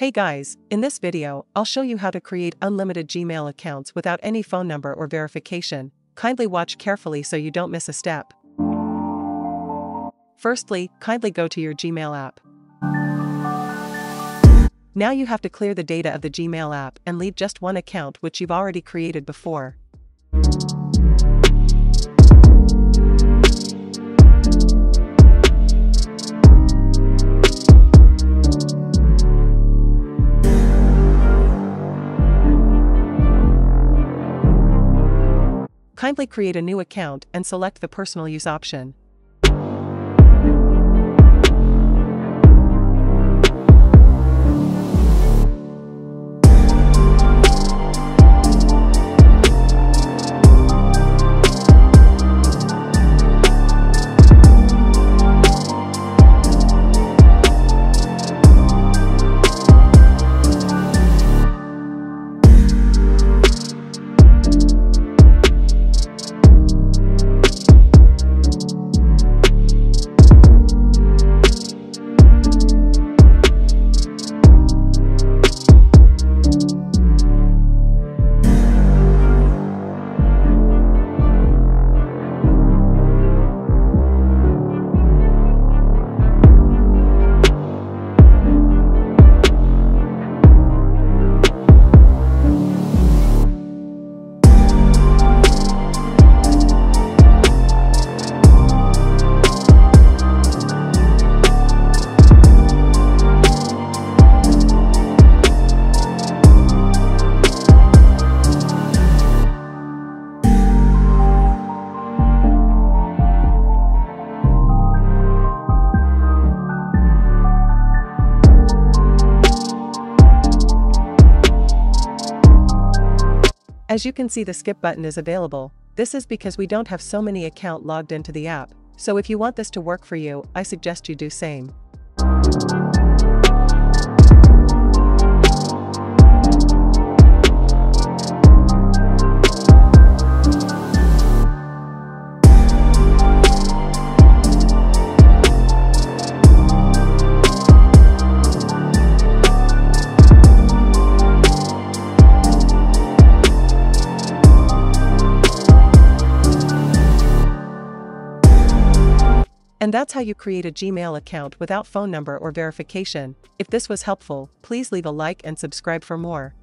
Hey guys, in this video, I'll show you how to create unlimited Gmail accounts without any phone number or verification. Kindly watch carefully so you don't miss a step. Firstly, kindly go to your Gmail app. Now you have to clear the data of the Gmail app and leave just one account which you've already created before. Kindly create a new account and select the personal use option. As you can see the skip button is available, this is because we don't have so many account logged into the app, so if you want this to work for you, I suggest you do same. And that's how you create a Gmail account without phone number or verification. If this was helpful, please leave a like and subscribe for more.